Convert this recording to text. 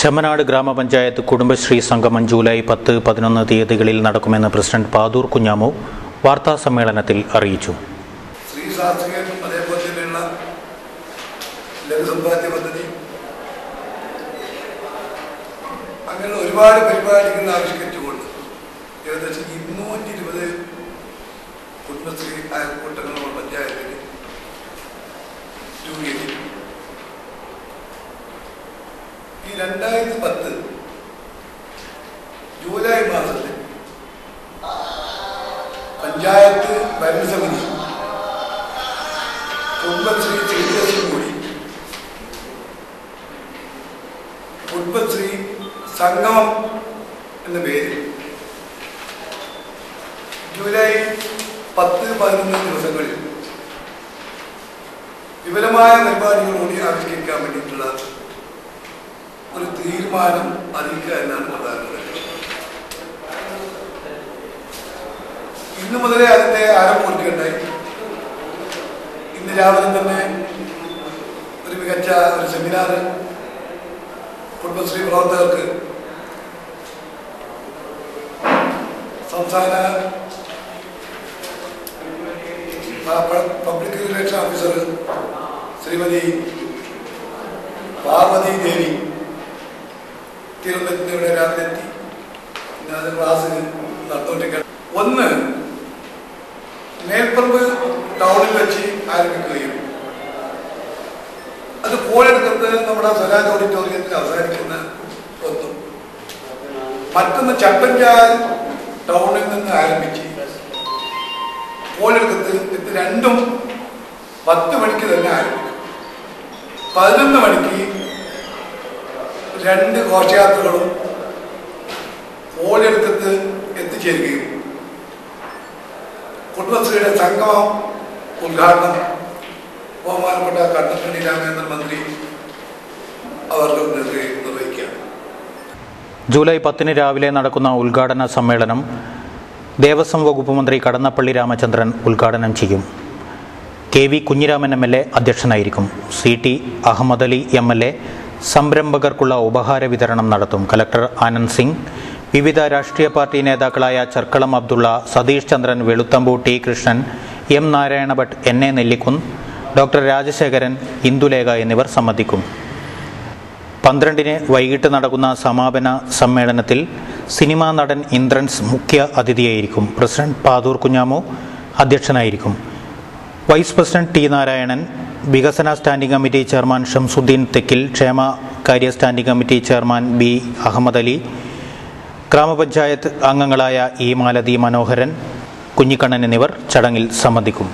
ചെമ്മനാട് ഗ്രാമപഞ്ചായത്ത് കുടുംബശ്രീ സംഗമം ജൂലൈ പത്ത് പതിനൊന്ന് തീയതികളിൽ നടക്കുമെന്ന് പ്രസിഡന്റ് പാതൂർ കുഞ്ഞാമു വാർത്താ സമ്മേളനത്തിൽ അറിയിച്ചു. അങ്ങനെ ഒരുപാട് പരിപാടികൾ ആവിഷ്കരിച്ചുകൊണ്ട് ഏകദേശം ഇരുന്നൂറ്റി ഇരുപത് കുടുംബശ്രീ അയൽക്കൂട്ടങ്ങളുള്ള ഈ രണ്ടായിരത്തി പത്ത് ജൂലൈ മാസത്തിൽ പഞ്ചായത്ത് ഭരണസമിതി കുടുംബശ്രീ ചെയ്തതും കൂടി കുടുംബശ്രീ സംഗമം എന്ന പേരിൽ ജൂലൈ പത്ത് പതിനൊന്ന് ദിവസങ്ങളിൽ വിപുലമായ പരിപാടികളോട് ആവിഷ്കരിക്കാൻ വേണ്ടിയിട്ടുള്ള തീരുമാനം അറിയിക്കുക എന്നാണ് പ്രധാന ഇന്ന് മുതലേ അതിന്റെ ആരംഭം കുറിക്കുകയുണ്ടായി ഇന്ന് രാവിലെ തന്നെ ഒരു മികച്ച ഒരു സെമിനാർ കുടുംബശ്രീ പ്രവർത്തകർക്ക് സംസ്ഥാന public relation officer Srimathi Parvathi Devi തിരുവനന്തപുരത്ത് ഇവിടെ രാവിലെ എത്തി ഇന്ന് ക്ലാസ് നടന്നുകൊണ്ടിരിക്കുക ഒന്ന് മേൽപ്പറമ്പ് ടൗണിൽ വെച്ച് ആരംഭിക്കുകയും അത് കോഴെടുക്കുന്നത് നമ്മുടെ സ്വരാജ് ഓഡിറ്റോറിയത്തിൽ അവസാനിക്കുന്ന ഒന്നും മറ്റൊന്ന് ചട്ടഞ്ചാൽ ടൗണിൽ നിന്ന് ആരംഭിച്ച് കോഴെടുക്കത്ത് ഇത് രണ്ടും പത്ത് മണിക്ക് തന്നെ ആരംഭിക്കും. പതിനൊന്ന് മണിക്ക് രണ്ട് ഘോഷയാത്രകളും കോഴെടുക്കത്ത് എത്തിച്ചേരുകയും കുടുംബശ്രീയുടെ സംഗമം ഉദ്ഘാടനം ബഹുമാനപ്പെട്ട കണ്ണപ്പള്ളി രാമേന്ദ്രൻ മന്ത്രി അവർ നിർവഹി- നിർവഹിക്കുകയാണ്. ജൂലൈ പത്തിന് രാവിലെ നടക്കുന്ന ഉദ്ഘാടന സമ്മേളനം ദേവസ്വം വകുപ്പ് മന്ത്രി കടന്നപ്പള്ളി രാമചന്ദ്രൻ ഉദ്ഘാടനം ചെയ്യും. K V Kunhiraman M L A അധ്യക്ഷനായിരിക്കും. C T Ahammed Ali M L A സംരംഭകർക്കുള്ള ഉപഹാര വിതരണം നടത്തും കലക്ടർ ആനന്ദ് സിംഗ്. വിവിധ രാഷ്ട്രീയ പാർട്ടി നേതാക്കളായ Cherkalam Abdulla Satheesh Chandran Veluthambu T Krishnan M Narayana Bhat N A Nellikkunnu doctor Rajasekharan Indulekha എന്നിവർ സംബന്ധിക്കും. പന്ത്രണ്ടിന് വൈകിട്ട് നടക്കുന്ന സമാപന സമ്മേളനത്തിൽ സിനിമാ നടൻ ഇന്ദ്രൻസ് മുഖ്യ അതിഥിയായിരിക്കും. പ്രസിഡന്റ് പാതൂർ കുഞ്ഞാമു അധ്യക്ഷനായിരിക്കും. വൈസ് പ്രസിഡന്റ് ടി നാരായണൻ വികസന standing committee chairman Shamsuddin Thekkil ക്ഷേമ കാര്യ standing committee chairman B Ahammed Ali ഗ്രാമപഞ്ചായത്ത് അംഗങ്ങളായ ഇ മാലതി മനോഹരൻ കുഞ്ഞിക്കണ്ണൻ എന്നിവർ ചടങ്ങിൽ സംബന്ധിക്കും.